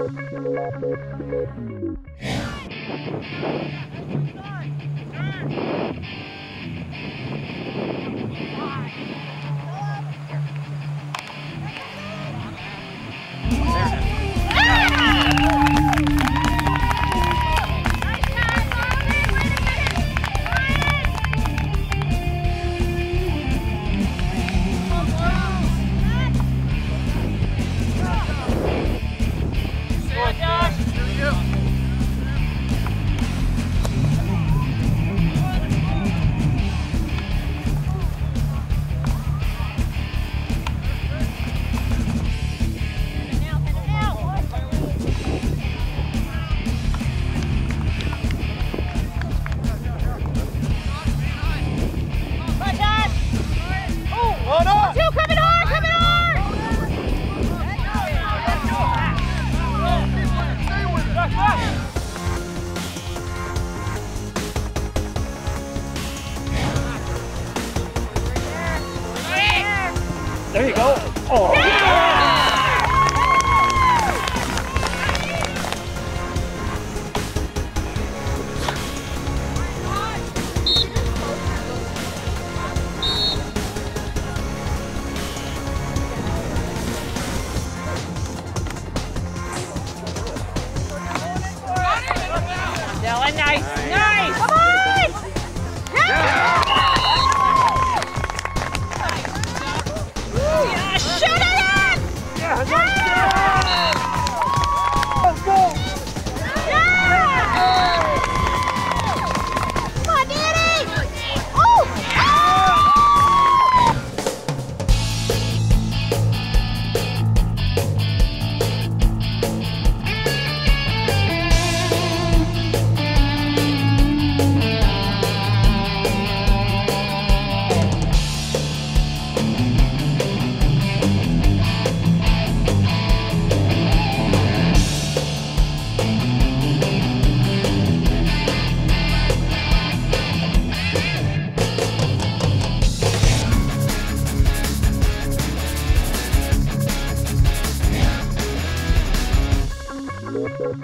Turn! Turn! There you go. Oh. Dylan, nice, nice. Yeah.